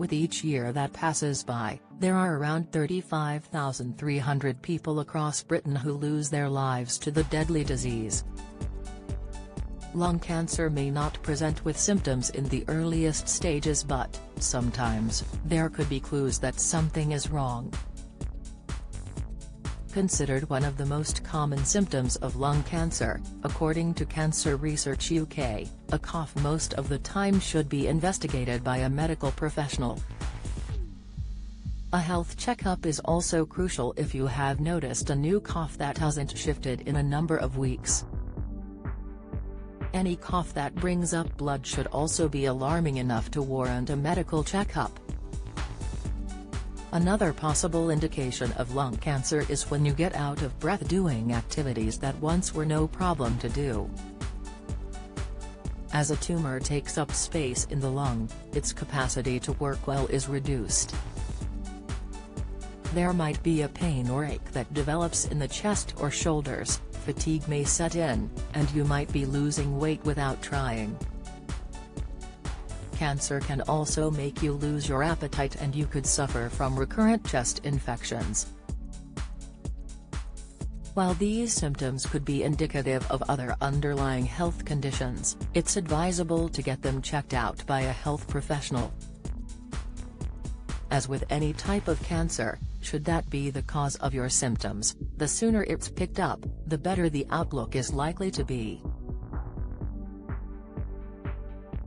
With each year that passes by, there are around 35,300 people across Britain who lose their lives to the deadly disease. Lung cancer may not present with symptoms in the earliest stages but, sometimes, there could be clues that something is wrong. Considered one of the most common symptoms of lung cancer, according to Cancer Research UK, a cough most of the time should be investigated by a medical professional. A health checkup is also crucial if you have noticed a new cough that hasn't shifted in a number of weeks. Any cough that brings up blood should also be alarming enough to warrant a medical checkup. Another possible indication of lung cancer is when you get out of breath doing activities that once were no problem to do. As a tumor takes up space in the lung, its capacity to work well is reduced. There might be a pain or ache that develops in the chest or shoulders, fatigue may set in, and you might be losing weight without trying cancer can also make you lose your appetite and you could suffer from recurrent chest infections. While these symptoms could be indicative of other underlying health conditions, it's advisable to get them checked out by a health professional. As with any type of cancer, should that be the cause of your symptoms, the sooner it's picked up, the better the outlook is likely to be.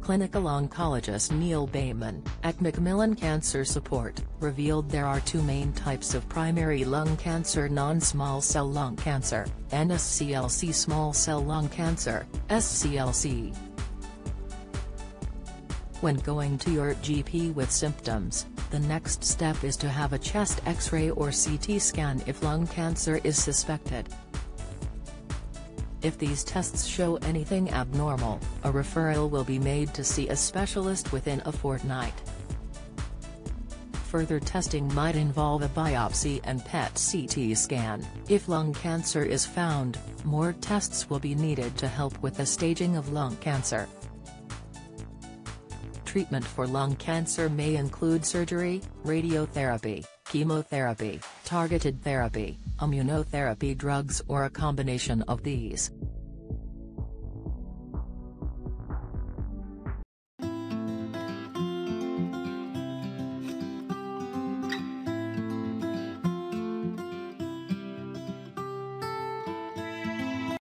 Clinical oncologist Neil Bayman, at Macmillan Cancer Support, revealed there are two main types of primary lung cancer non-small cell lung cancer, NSCLC small cell lung cancer, SCLC. When going to your GP with symptoms, the next step is to have a chest X-ray or CT scan if lung cancer is suspected. If these tests show anything abnormal, a referral will be made to see a specialist within a fortnight. Further testing might involve a biopsy and PET CT scan. If lung cancer is found, more tests will be needed to help with the staging of lung cancer. Treatment for lung cancer may include surgery, radiotherapy, chemotherapy, targeted therapy, immunotherapy drugs or a combination of these.